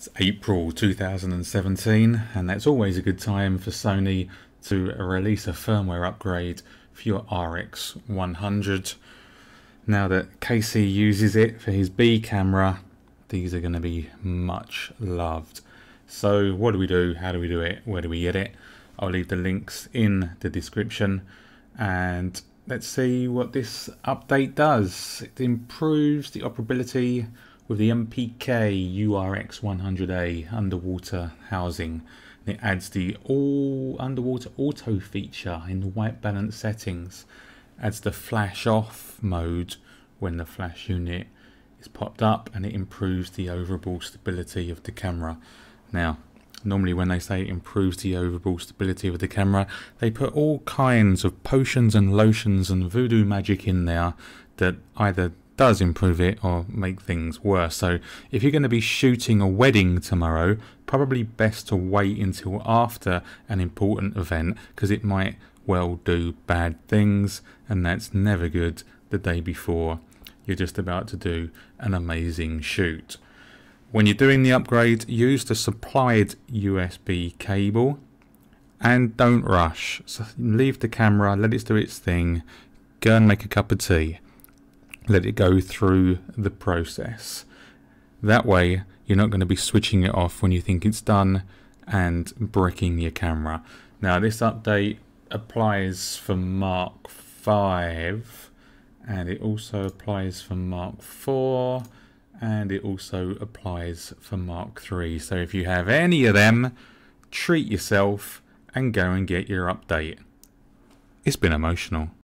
It's April 2017 and that's always a good time for Sony to release a firmware upgrade for your RX 100. Now that Casey uses it for his B camera, these are going to be much loved. So what do we do? How do we do it? Where do we get it? I'll leave the links in the description and let's see what this update does. It improves the operability with the MPK URX 100A underwater housing. It adds the all underwater auto feature in the white balance settings. Adds the flash off mode when the flash unit is popped up and it improves the overall stability of the camera. Now, normally when they say it improves the overall stability of the camera, they put all kinds of potions and lotions and voodoo magic in there that either does improve it or make things worse. So if you're going to be shooting a wedding tomorrow, probably best to wait until after an important event because it might well do bad things and that's never good the day before you're just about to do an amazing shoot. When you're doing the upgrade, use the supplied USB cable and don't rush. So leave the camera, let it do its thing, go and make a cup of tea let it go through the process. That way, you're not going to be switching it off when you think it's done and breaking your camera. Now, this update applies for Mark 5 and it also applies for Mark 4 and it also applies for Mark 3. So if you have any of them, treat yourself and go and get your update. It's been emotional.